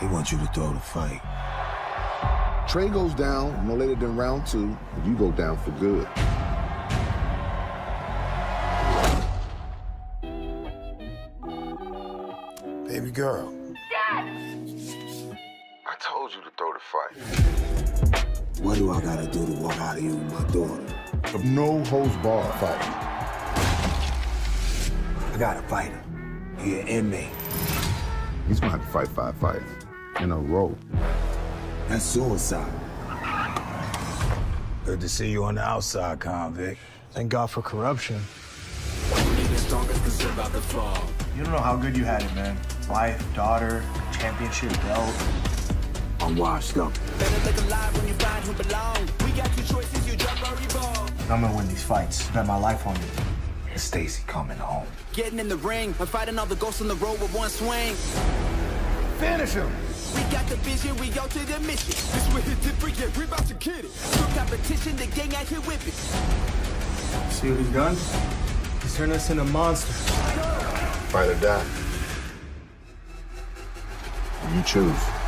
He wants you to throw the fight. Trey goes down no later than round two, and you go down for good. Baby girl. Dad! I told you to throw the fight. What do I gotta do to walk out of here with my daughter? A no holds bar fight. I gotta fight him. He an inmate. He's gonna have to fight five fights in a row. That's suicide. Good to see you on the outside, convict. Thank God for corruption. You don't know how good you had it, man. Wife, daughter, championship belt. I'm washed up. I'm gonna win these fights. Bet my life on it. Stacy coming home. Getting in the ring and fighting all the ghosts on the road with one swing. Finish him! We got the vision, we go to the mission. This we hit different, yeah, we about to get it. True competition, the gang out here with it. See what he's done? He's turned us into monsters. Fight or die. You choose.